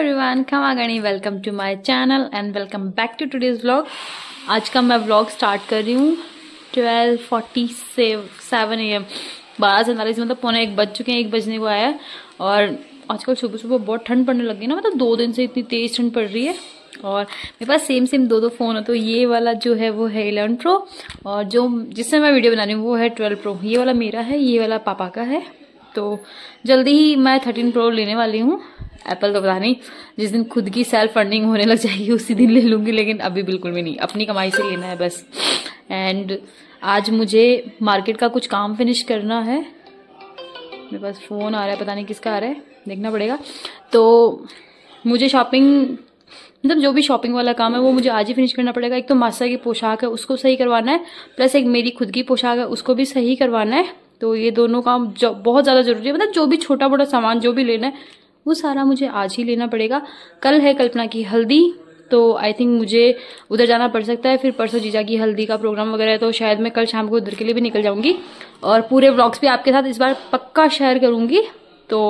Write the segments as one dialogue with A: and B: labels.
A: Everyone खमा गणी welcome to my channel and welcome back to today's vlog आज का मैं व्लॉग स्टार्ट कर रही हूँ ट्वेल्व फोर्टी से सेवन ए एम बारह सैंतालीस मतलब पौने एक बज चुके हैं, एक बजने को आया है। और आजकल सुबह सुबह बहुत ठंड पड़ने लगी ना मतलब दो दिन से इतनी तेज ठंड पड़ रही है। और मेरे पास सेम सेम दो दो फ़ोन है तो ये वाला जो है वो है इलेवन प्रो और जो जिससे मैं वीडियो बना रही हूँ, वो है ट्वेल्व प्रो ये वाला मेरा है, ये वाला पापा का है। तो जल्दी ही मैं थर्टीन प्रो लेने वाली हूँ। एप्पल तो पता नहीं, जिस दिन खुद की सेल्फ फंडिंग होने लग जाएगी, उसी दिन ले लूँगी, लेकिन अभी बिल्कुल भी नहीं। अपनी कमाई से लेना है बस। एंड आज मुझे मार्केट का कुछ काम फिनिश करना है। मेरे पास फ़ोन आ रहा है, पता नहीं किसका आ रहा है। देखना पड़ेगा। तो मुझे शॉपिंग मतलब जो भी शॉपिंग वाला काम है, वो मुझे आज ही फिनिश करना पड़ेगा। एक तो मास्टर की पोशाक है, उसको सही करवाना है प्लस एक मेरी खुद की पोशाक है, उसको भी सही करवाना है। तो ये दोनों काम बहुत ज़्यादा ज़रूरी है। मतलब जो भी छोटा मोटा सामान, जो भी लेना है वो सारा मुझे आज ही लेना पड़ेगा। कल है कल्पना की हल्दी तो आई थिंक मुझे उधर जाना पड़ सकता है। फिर परसों जीजा की हल्दी का प्रोग्राम वगैरह तो शायद मैं कल शाम को उधर के लिए भी निकल जाऊँगी। और पूरे व्लॉग्स भी आपके साथ इस बार पक्का शेयर करूँगी। तो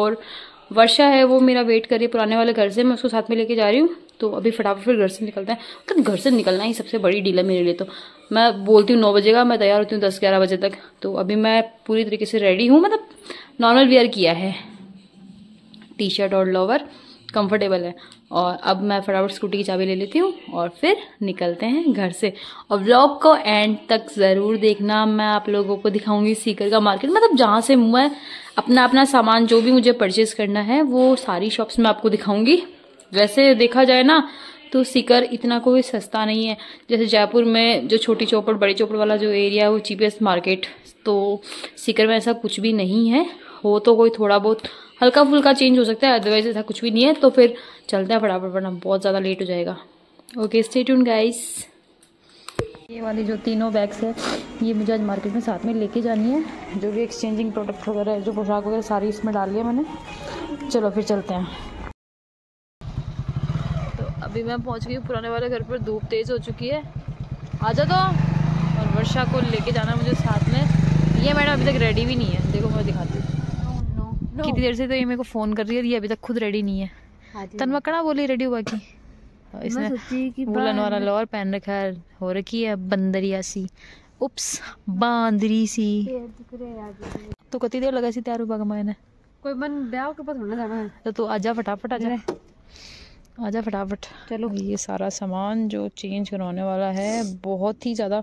A: वर्षा है, वो मेरा वेट कर रही है पुराने वाले घर से, मैं उसको साथ में लेके जा रही हूँ। तो अभी फटाफट फिर घर से निकलते हैं। मतलब घर से निकलना ही सबसे बड़ी डील है मेरे लिए तो। मैं बोलती हूँ नौ बजे का, मैं तैयार होती हूँ दस ग्यारह बजे तक। तो अभी मैं पूरी तरीके से रेडी हूँ मतलब नॉर्मल वेयर किया है। टी शर्ट और लोवर कंफर्टेबल है। और अब मैं फटाफट स्कूटी की चाबी ले लेती हूँ और फिर निकलते हैं घर से। और ब्लॉग को एंड तक ज़रूर देखना। मैं आप लोगों को दिखाऊँगी सीकर का मार्केट मतलब जहाँ से मैं अपना अपना सामान जो भी मुझे परचेज करना है, वो सारी शॉप्स में आपको दिखाऊँगी। वैसे देखा जाए ना तो सीकर इतना कोई सस्ता नहीं है। जैसे जयपुर में जो छोटी चौपड़, बड़ी चौपड़ वाला जो एरिया है, वो चीपेस्ट मार्केट तो सीकर में ऐसा कुछ भी नहीं है। हो तो कोई थोड़ा बहुत हल्का फुल्का चेंज हो सकता है अदरवाइज़ ऐसा कुछ भी नहीं है तो फिर चलते हैं फटाफट वरना बहुत ज़्यादा लेट हो जाएगा। ओके स्टे ट्यून गाइस ये वाली जो तीनों बैग्स है ये मुझे आज मार्केट में साथ में लेके जानी है। जो भी एक्सचेंजिंग प्रोडक्ट वगैरह है जो पोशाक वगैरह सारी इसमें डाल लिया मैंने। चलो फिर चलते हैं। तो अभी मैं पहुँच गई पुराने वाले घर पर धूप तेज़ हो चुकी है। आ जा तो। और वर्षा को लेके जाना मुझे साथ में। ये मैडम अभी तक रेडी भी नहीं है। देखो मैं दिखाती हूँ। कितनी देर से तो ये मेरे को फ़ोन कर रही है ये अभी तक खुद रेडी नहीं है। हाँ तनवा कड़ा बोली रेडी हुआ की? इसने वुलन वाला लोअर पहन रखा है हो रखी है बंदरिया सी। उप्स बांदरी सी। तो कितनी देर लगा सी तैयार हुआ मैंने
B: कोई मन ब्याह के पास होना जाना है।
A: तो तू आजा फटाफट आजा। आजा फटाफट। चलो। ये सारा सामान जो चेंज करवाने वाला है बहुत ही ज़्यादा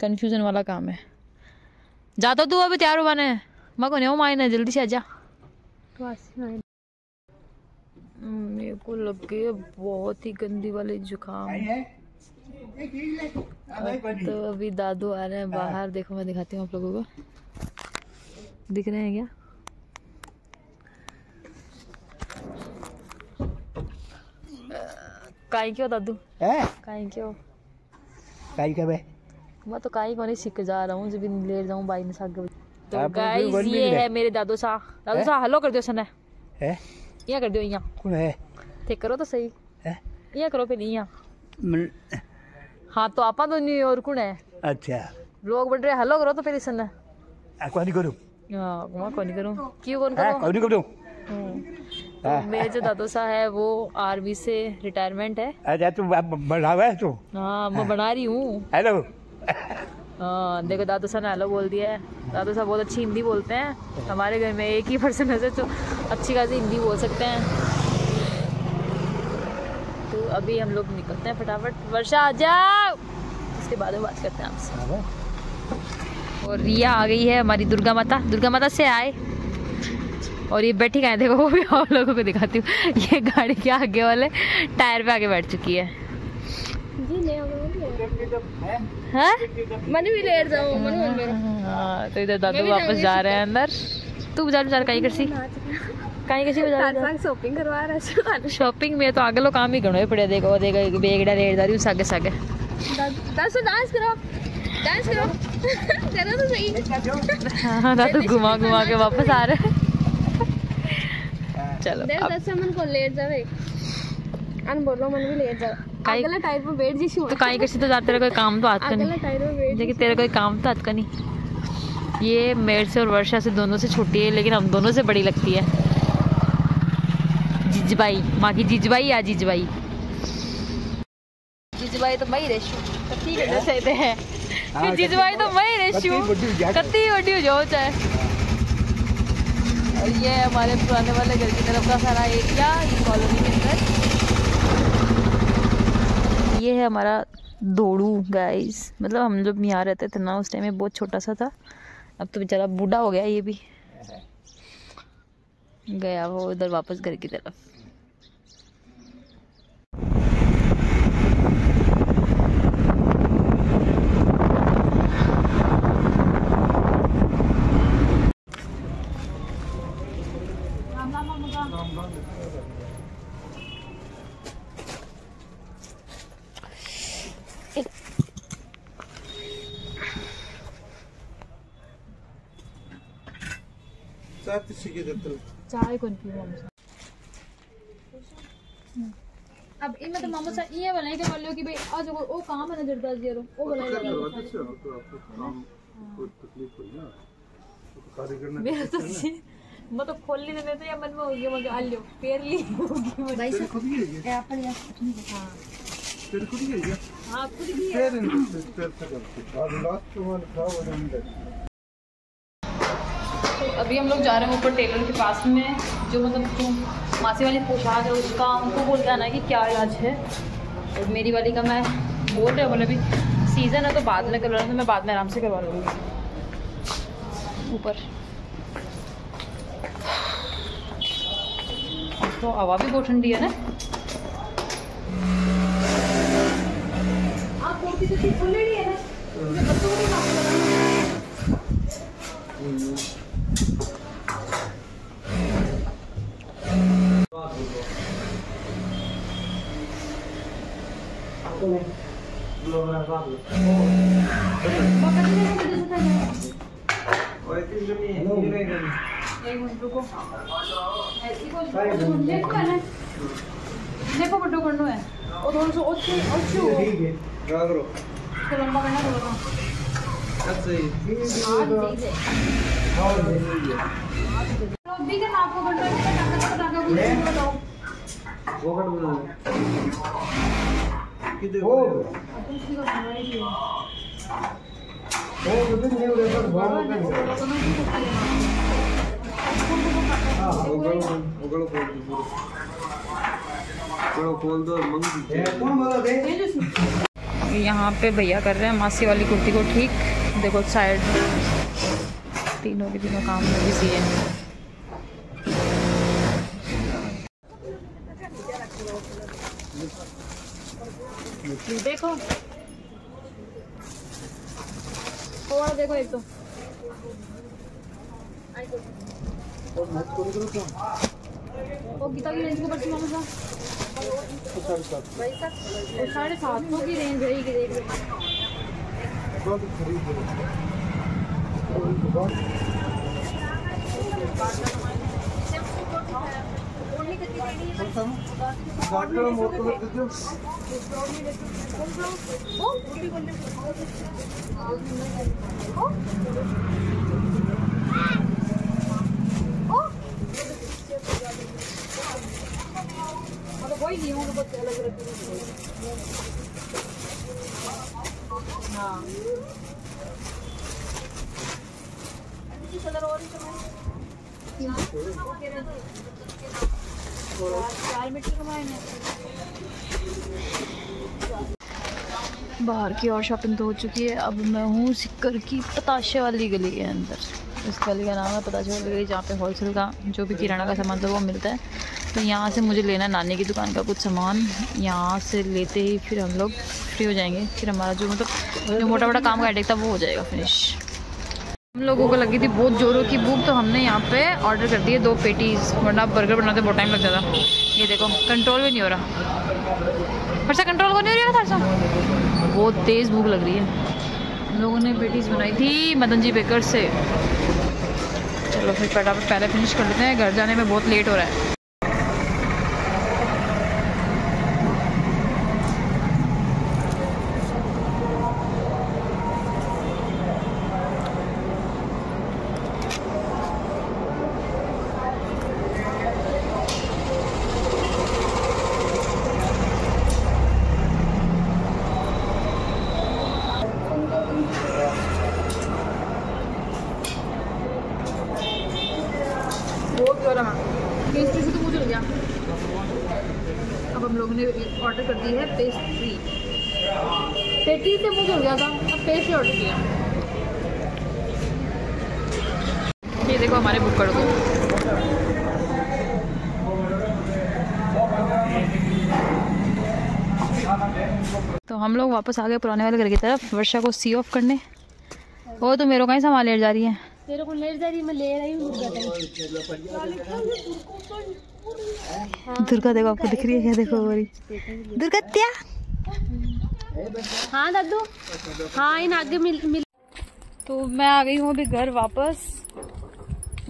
A: कंफ्यूजन वाला काम है। जा तो तू अभी तैयार हुआ ने? मैं को नहीं मायने जल्दी से आजा। मेरे को लग गई बहुत ही गंदी वाली जुकाम। तो अभी दादू आ रहे हैं बाहर। देखो मैं दिखाती हूँ आप लोगों को। दिख रहे हैं क्या? काई क्यों दादू? काई क्यों?
C: काई क्या बे
A: मैं तो काई को नहीं सीख जा रहा हूँ। जब ले जाऊँ बाई ने साग तो गाइस ये है। मेरे दादू सा। दादू सा हेलो कर दियो सने
C: है?
A: यहाँ कर दियो यहाँ।
C: कौन है?
A: थे करो तो सही।
C: है?
A: यहाँ करो फिर यहाँ. हाँ तो आपा तो नहीं और कौन है?
C: अच्छा।
A: लोग बढ़ रहे हेलो करो तो फिर इसने।
C: कौन करूँ?
A: हाँ कौन करूँ? क्यों कौन
C: करूँ? कौन करूँ?
A: तो मेरे जो दादू सा है वो आर्मी से रिटायरमेंट है।
C: अच्छा तू बढ़ा हुआ है तू?
A: हाँ मैं बना रही हूँ।
C: हेलो
A: देखो दादू साहब ने हेलो बोल दिया है। दादू साहब बहुत अच्छी हिंदी बोलते हैं। हमारे घर में एक ही पर्सन है जो अच्छी खासी हिंदी बोल सकते हैं। तो अभी हम लोग निकलते हैं फटाफट। वर्षा आ जाओ! उसके बाद में बात करते हैं आपसे। और रिया आ गई है हमारी दुर्गा माता। दुर्गा माता से आए। और ये बैठी गए देखो वो भी आप लोगों को दिखाती हूँ। ये गाड़ी के आगे वाले टायर पे आगे बैठ चुकी है।
B: हाँ? मैंने भी लेट जाऊँ
A: हाँ तो इधर दादू वापस जा रहे हैं अंदर। तू बाज़ार बाज़ार कहीं करसी कहीं कैसी बाज़ार
B: शॉपिंग करवा रहा है।
A: शॉपिंग में तो आगे लो काम ही घणो पड़े देखो देखो बेगड़ा लेट जा रही हूँ सागे सागे।
B: दस डांस करो। डांस करो। करो तो सही
A: हाँ। दादू घुमा घुमा के वापस आ रहे हैं। चलो
B: दस मन को लेट जावे। अन बोलो मन भी लेट जावे। अगला टायर पे बैठ जी
A: तो काई कैसे तो जाते तेरा कोई काम तो हाथ का नहीं। देखिए तेरा कोई काम तो हाथ का नहीं। ये मेरे से और वर्षा से दोनों से छोटी है लेकिन हम दोनों से बड़ी लगती है। जीजबाई माँ की जीजबाई या जीजबाई? जीजबाई तो मई रेशू। कत्ती के जैसे थे
C: हाँ,
A: जीजबाई तो मई रेशू।
C: कत्ती बड्डी हो जाए।
A: जो चाहे। और ये हमारे पुराने वाले घर की तरफ़ का सारा एरिया कॉलोनी के अंदर। ये है हमारा दोड़ू गाइस मतलब हम जब यहाँ रहते थे ना उस टाइम में बहुत छोटा सा था. अब तो बेचारा बूढ़ा हो गया ये भी. गया वो उधर वापस घर की तरफ़. चाय कौन पी अब इनमें तो मामू साहब ये बनाई के बोलियो कि भाई आज वो ओ काम है ना जरदा ज़ीरो ओ बनाई मेरा तो जी- मैं तो खोल नहीं देते या मन में हो गया मगर आ लियो पेर ली होगी भाई से खुद मुझे भाई एप्पल या हाँ हाँ खुद भी है तो अभी हम लोग जा रहे हैं ऊपर टेलर के पास में जो मतलब जो मासी वाली पोशाक है उसका उनको बोल के आना है कि क्या इलाज है। और मेरी वाली का मैं बोल रहे बोले अभी सीज़न है तो बाद में करवा तो मैं बाद में आराम से करवा लूँगी। ऊपर। तो हवा भी बहुत ठंडी है ना? आप कुर्ती तो ठीक खुली है ना बच्चों को भी काम करना एक मिनट रुको ऐसी कोई देखो है बड्डो करनो है और थोड़ा सा ओछू ओछू हो ठीक है क्या करो इसको लंबा करना थोड़ा सा हाँ, ठीक है। तो अभी का नाप को करना है टाका टाका कुछ बताओ तुम इसकी को यहाँ पे भैया कर रहे हैं मासी वाली कुर्ती को ठीक। देखो साइड। तीनों के तीनों काम में बिज़ी है। देखो। देखो एक तो। वो गीता की रेंज को बच्ची मामा साहब। साढ़े सात सौ। की रेंज रहेगी देख लो मतलब वही नहीं होंगे बच्चे अलग अलग हाँ। कलर और चार मीटर कमाए बाहर की और शॉपिंग तो हो चुकी है। अब मैं हूँ सिक्कर की पताशे वाली गली के अंदर। इस गली का नाम है पताशे वाली गली, जहाँ पे होलसेल का जो भी किराना का सामान था वो मिलता है। तो यहाँ से मुझे लेना नानी की दुकान का कुछ सामान। यहाँ से लेते ही फिर हम लोग फ्री हो जाएँगे। फिर हमारा जो मतलब जो मोटा मोटा काम का हेडेक था वो हो जाएगा फिनिश हम लोगों को लगी थी बहुत जोरों की भूख तो हमने यहाँ पे ऑर्डर कर दिए दो पेटीज। वरना बर्गर बनाते बहुत टाइम लग जाता ये देखो कंट्रोल भी नहीं हो रहा। पर कंट्रोल को नहीं हो रहा था बहुत तेज़ भूख लग रही है। लोगों ने पेटीज बनाई थी मदन जी बेकर से। चलो फिर फटाफट पहले फिनिश कर लेते हैं। घर जाने में बहुत लेट हो रहा है। ऑर्डर कर दी है पेस्ट्री पेस्ट्री से मुझे हो गया था अब पेस्ट्री ऑर्डर किया। ये देखो हमारे बुक्कड़ को। तो हम लोग वापस आ गए पुराने वाले घर की तरफ़ वर्षा को सी ऑफ़ करने। वो तो मेरे को कहीं सामान लेट जा रही है।
B: तेरे को ले जा रही मैं ले रही हूँ।
A: दुर्गा देखो आपको दिख रही है क्या? देखो हमारी दुर्गा क्या?
B: हाँ दादू। हाँ इन आगे मिल मिल।
A: तो मैं आ गई हूँ अभी घर वापस।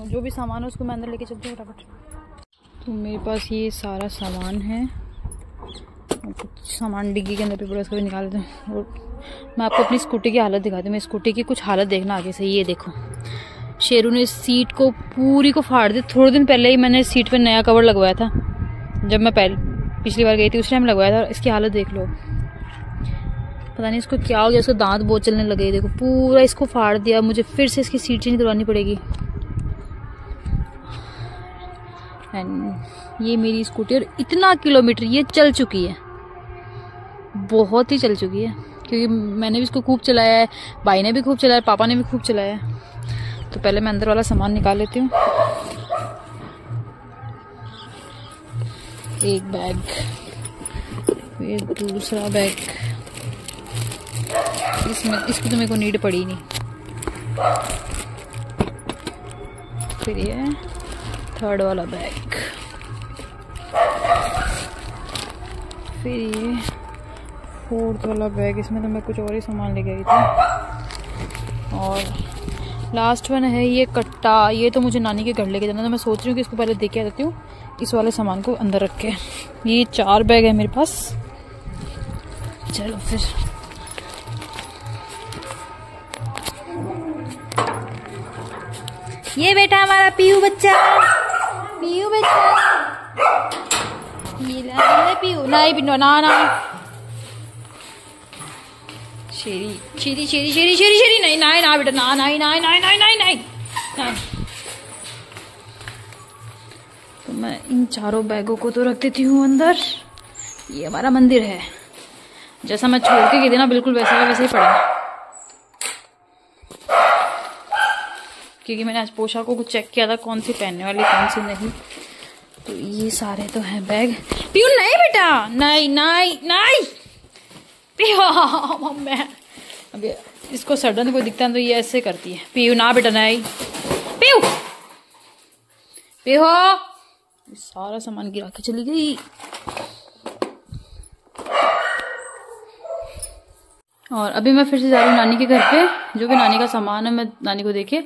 A: जो भी सामान है उसको मैं अंदर लेके चलती हूँ फटाफट। तो मेरे पास ये सारा सामान है। कुछ सामान डिग्गी के अंदर पे पड़ा उसको भी निकाल दें और मैं आपको अपनी स्कूटी की हालत दिखाती हूँ। मैं स्कूटी की कुछ हालत देखना आगे से। ये देखो। शेरू ने इस सीट को पूरी को फाड़ दी। थोड़े दिन पहले ही मैंने सीट पर नया कवर लगवाया था, जब मैं पहले, पिछली बार गई थी, उस टाइम लगवाया था। और इसकी हालत देख लो। पता नहीं इसको क्या हो गया, इसको दांत बहुत चलने लगे। देखो, पूरा इसको फाड़ दिया। मुझे फिर से इसकी सीट चेंज करवानी पड़ेगी। एंड ये मेरी स्कूटी, और इतना किलोमीटर ये चल चुकी है। बहुत ही चल चुकी है। क्योंकि मैंने भी इसको खूब चलाया है, भाई ने भी खूब चलाया पापा ने भी खूब चलाया है। तो पहले मैं अंदर वाला सामान निकाल लेती हूँ। एक बैग फिर दूसरा बैग। इसमें, इसकी तो मेरे को नीड पड़ी नहीं। फिर ये थर्ड वाला बैग। फिर ये फोर्थ वाला बैग, इसमें तो मैं कुछ और ही सामान ले गई थी। और लास्ट वन है ये कट्टा। ये तो मुझे नानी के घर लेके जाना तो मैं सोच रही हूँ कि इसको पहले देख के जाती हूँ। इस वाले सामान को अंदर रख के। ये चार बैग है मेरे पास। चलो फिर। ये बेटा हमारा पीयू बच्चा। पीयू बच्चा। ये पीयू। पिनो ना ना। शेरी शेरी शेरी शेरी शेरी शेरी नहीं नहीं ना बेटा ना नहीं नहीं नहीं नहीं नहीं नहीं तो मैं इन चारों बैगों को तो रख देती हूँ अंदर। ये हमारा मंदिर है। जैसा मैं छोड़ के गई थी ना बिल्कुल वैसा का वैसा ही पड़ा। क्योंकि मैंने आज पोशाकों को कुछ चेक किया था, कौन सी पहनने वाली, कौन सी नहीं। तो ये सारे तो हैं बैग। पीयू, नहीं बेटा। नहीं नहीं नहीं पीयू मैं। अभी इसको सडन को दिखता है तो ये ऐसे करती है। पीयू, ना बेटा नहीं पीयू! पीयू सारा सामान गिरा के चली गई। और अभी मैं फिर से जा रही हूँ नानी के घर पे, जो भी नानी का सामान है, मैं नानी को देखे,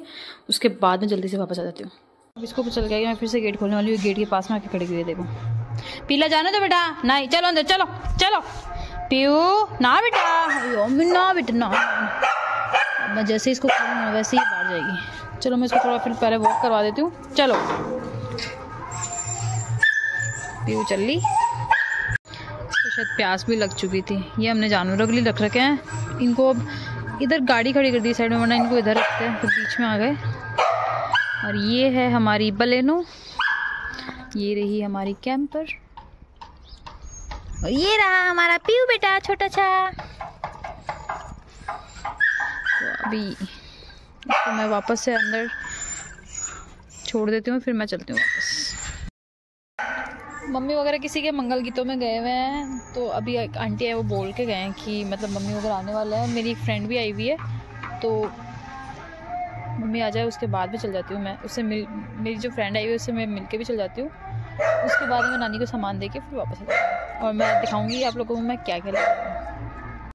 A: उसके बाद में जल्दी से वापस आ जाती हूँ। अब इसको चल गया कि मैं फिर से गेट खोलने वाली हूँ गेट के पास में आके खड़ी हुई है, देखो। पीला जाना तो बेटा नहीं चलो अंदर, चलो चलो। पीयू, ना बेटा। ना बेटा, ना। मैं जैसे इसको खोलूँगा वैसे ही बाहर जाएगी। चलो, मैं इसको थोड़ा फिर पहले वॉक करवा देती हूँ। चलो। पीयू, चल ली। इसको शायद प्यास भी लग चुकी थी। ये हमने जानवरों के लिए रख रखे हैं। इनको अब इधर गाड़ी खड़ी कर दी साइड में, वरना इनको इधर रखते हैं तो बीच में आ गए। और ये है हमारी बलेनो। ये रही हमारी कैंपर और ये रहा हमारा पीयू बेटा, छोटा सा। तो अभी इसको मैं वापस से अंदर छोड़ देती हूँ, फिर मैं चलती हूँ वापस। मम्मी वगैरह किसी के मंगल गीतों में गए हुए हैं तो अभी एक आंटी है, वो बोल के गए हैं कि मतलब मम्मी वगैरह आने वाला है। मेरी एक फ्रेंड भी आई हुई है तो मम्मी आ जाए, उसके बाद भी चल जाती हूँ मैं। उससे मिल, मेरी जो फ्रेंड आई हुई है, उससे मैं मिल के भी चल जाती हूँ। उसके बाद मैं नानी को सामान दे के फिर वापस आ जाती हूँ। और मैं दिखाऊँगी आप लोगों को मैं क्या हूँ